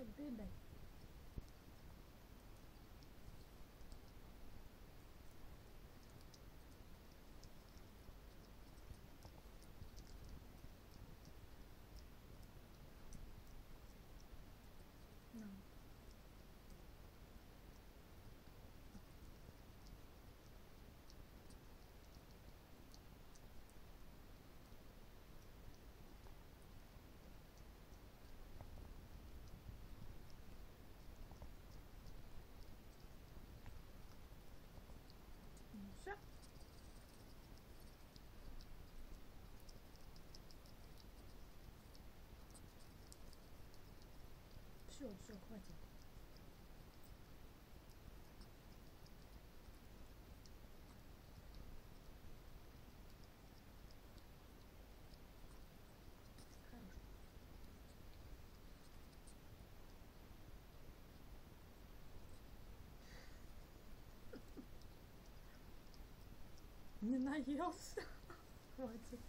agreement 没事儿。是有是有会计。Не наелся. Хватит.